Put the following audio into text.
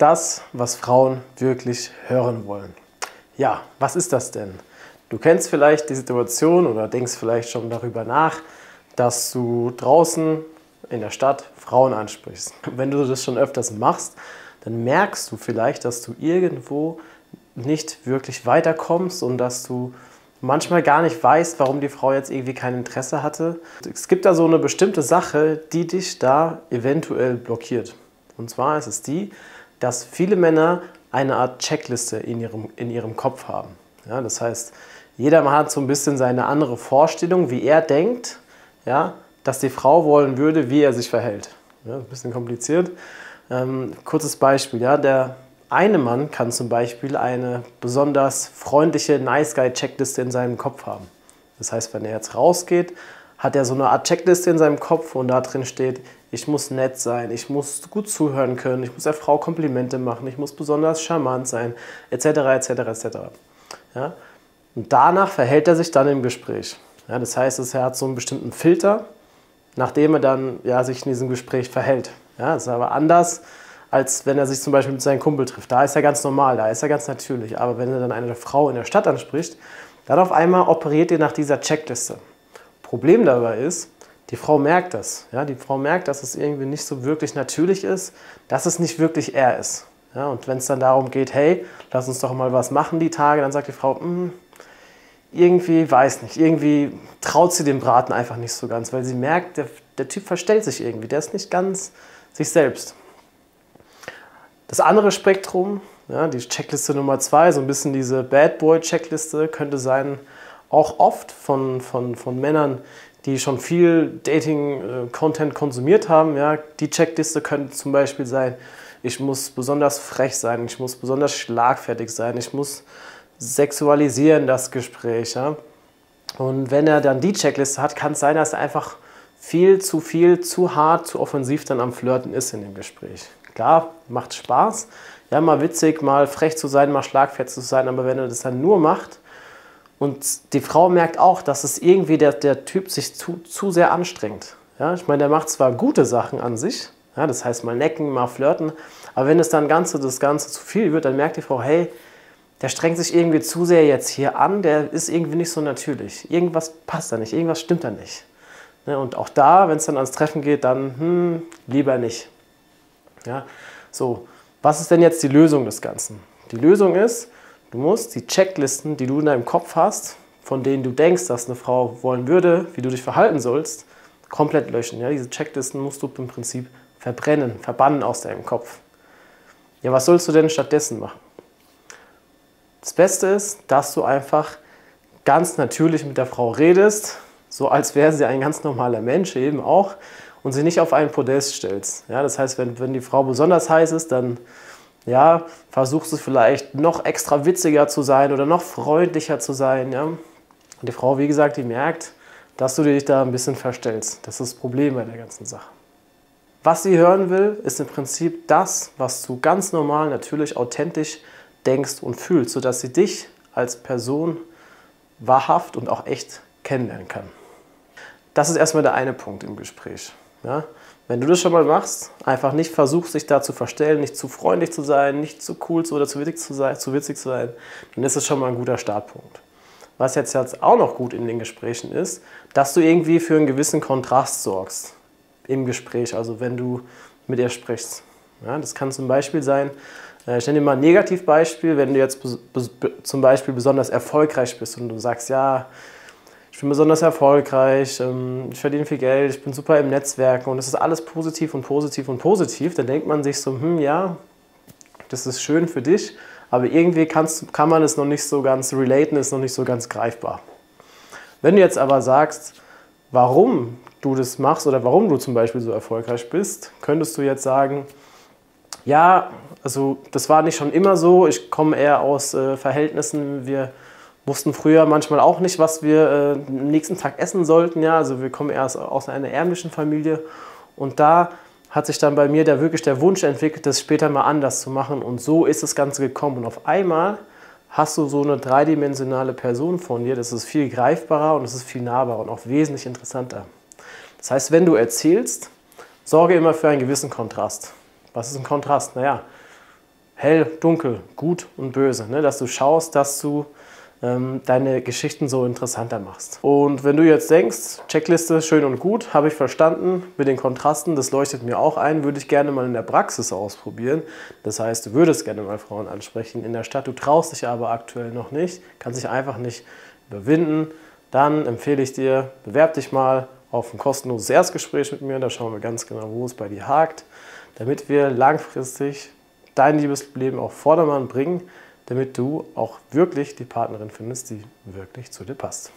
das, was Frauen wirklich hören wollen. Ja, was ist das denn? Du kennst vielleicht die Situation oder denkst vielleicht schon darüber nach, dass du draußen in der Stadt Frauen ansprichst. Wenn du das schon öfters machst, dann merkst du vielleicht, dass du irgendwo nicht wirklich weiterkommst und dass du manchmal gar nicht weißt, warum die Frau jetzt irgendwie kein Interesse hatte. Es gibt da so eine bestimmte Sache, die dich da eventuell blockiert. Und zwar ist es die, dass viele Männer eine Art Checkliste in ihrem, in ihrem Kopf haben. Ja, das heißt, jeder hat so ein bisschen seine andere Vorstellung, wie er denkt, ja, dass die Frau wollen würde, wie er sich verhält. Ja, ein bisschen kompliziert. Ähm, kurzes Beispiel, ja, der eine Mann kann zum Beispiel eine besonders freundliche Nice Guy Checkliste in seinem Kopf haben. Das heißt, wenn er jetzt rausgeht, hat er so eine Art Checkliste in seinem Kopf und da drin steht, ich muss nett sein, ich muss gut zuhören können, ich muss der Frau Komplimente machen, ich muss besonders charmant sein, etc., etc., etc. Ja? Und danach verhält er sich dann im Gespräch. Ja, das heißt, er hat so einen bestimmten Filter, nachdem er dann ja, sich in diesem Gespräch verhält. Ja, das ist aber anders, als wenn er sich zum Beispiel mit seinem Kumpel trifft. Da ist er ganz normal, da ist er ganz natürlich. Aber wenn er dann eine Frau in der Stadt anspricht, dann auf einmal operiert er nach dieser Checkliste. Problem dabei ist, die Frau merkt das. Ja, die Frau merkt, dass es irgendwie nicht so wirklich natürlich ist, dass es nicht wirklich er ist. Ja, und wenn es dann darum geht, hey, lass uns doch mal was machen die Tage, dann sagt die Frau, mm, irgendwie, weiß nicht, irgendwie traut sie dem Braten einfach nicht so ganz, weil sie merkt, der, der Typ verstellt sich irgendwie, der ist nicht ganz sich selbst. Das andere Spektrum, ja, die Checkliste Nummer zwei, so ein bisschen diese Bad Boy Checkliste, könnte sein, auch oft von, von, von Männern, die schon viel Dating-Content konsumiert haben. Ja, die Checkliste könnte zum Beispiel sein, ich muss besonders frech sein, ich muss besonders schlagfertig sein, ich muss sexualisieren das Gespräch. Ja? Und wenn er dann die Checkliste hat, kann es sein, dass er einfach viel zu viel, zu hart, zu offensiv dann am Flirten ist in dem Gespräch. Klar, macht Spaß, ja, mal witzig, mal frech zu sein, mal schlagfertig zu sein, aber wenn er das dann nur macht und die Frau merkt auch, dass es irgendwie der, der Typ sich zu, zu sehr anstrengt. Ja, ich meine, der macht zwar gute Sachen an sich, ja, das heißt mal necken, mal flirten, aber wenn es dann Ganze, das Ganze zu viel wird, dann merkt die Frau, hey, der strengt sich irgendwie zu sehr jetzt hier an, der ist irgendwie nicht so natürlich. Irgendwas passt da nicht, irgendwas stimmt da nicht. Ne, und auch da, wenn es dann ans Treffen geht, dann hm, lieber nicht. Ja, so, was ist denn jetzt die Lösung des Ganzen? Die Lösung ist, Du musst die Checklisten, die du in deinem Kopf hast, von denen du denkst, dass eine Frau wollen würde, wie du dich verhalten sollst, komplett löschen. Ja, diese Checklisten musst du im Prinzip verbrennen, verbannen aus deinem Kopf. Ja, was sollst du denn stattdessen machen? Das Beste ist, dass du einfach ganz natürlich mit der Frau redest, so als wäre sie ein ganz normaler Mensch eben auch, und sie nicht auf einen Podest stellst. Ja, das heißt, wenn, wenn die Frau besonders heiß ist, dann ja, versuchst du vielleicht noch extra witziger zu sein oder noch freundlicher zu sein. Ja? Und die Frau, wie gesagt, die merkt, dass du dich da ein bisschen verstellst. Das ist das Problem bei der ganzen Sache. Was sie hören will, ist im Prinzip das, was du ganz normal, natürlich, authentisch denkst und fühlst, sodass sie dich als Person wahrhaft und auch echt kennenlernen kann. Das ist erstmal der eine Punkt im Gespräch. Ja? Wenn du das schon mal machst, einfach nicht versuchst, dich da zu verstellen, nicht zu freundlich zu sein, nicht zu cool oder zu witzig zu sein, zu witzig zu sein dann ist es schon mal ein guter Startpunkt. Was jetzt, jetzt auch noch gut in den Gesprächen ist, dass du irgendwie für einen gewissen Kontrast sorgst im Gespräch, also wenn du mit ihr sprichst. Ja, das kann zum Beispiel sein, äh, ich nenne dir mal ein Negativbeispiel, wenn du jetzt zum Beispiel besonders erfolgreich bist und du sagst, ja, ich bin besonders erfolgreich, ähm, ich verdiene viel Geld, ich bin super im Netzwerken und es ist alles positiv und positiv und positiv, dann denkt man sich so, hm, ja, das ist schön für dich, aber irgendwie kannst, kann man es noch nicht so ganz relaten, ist noch nicht so ganz greifbar. Wenn du jetzt aber sagst, warum du das machst oder warum du zum Beispiel so erfolgreich bist, könntest du jetzt sagen, ja, also das war nicht schon immer so, ich komme eher aus äh, Verhältnissen, wir wussten früher manchmal auch nicht, was wir äh, am nächsten Tag essen sollten. Ja? Also wir kommen erst aus einer ärmlichen Familie und da hat sich dann bei mir der, wirklich der Wunsch entwickelt, das später mal anders zu machen und so ist das Ganze gekommen. Und auf einmal hast du so eine dreidimensionale Person von dir, das ist viel greifbarer und das ist viel nahbarer und auch wesentlich interessanter. Das heißt, wenn du erzählst, sorge immer für einen gewissen Kontrast. Was ist ein Kontrast? Naja, hell, dunkel, gut und böse. Ne? Dass du schaust, dass du ähm, deine Geschichten so interessanter machst. Und wenn du jetzt denkst, Checkliste schön und gut, habe ich verstanden, mit den Kontrasten, das leuchtet mir auch ein, würde ich gerne mal in der Praxis ausprobieren. Das heißt, du würdest gerne mal Frauen ansprechen in der Stadt, du traust dich aber aktuell noch nicht, kannst dich einfach nicht überwinden, dann empfehle ich dir, bewerb dich mal auf ein kostenloses Erstgespräch mit mir, da schauen wir ganz genau, wo es bei dir hakt, damit wir langfristig dein Liebesleben auf Vordermann bringen damit du auch wirklich die Partnerin findest, die wirklich zu dir passt.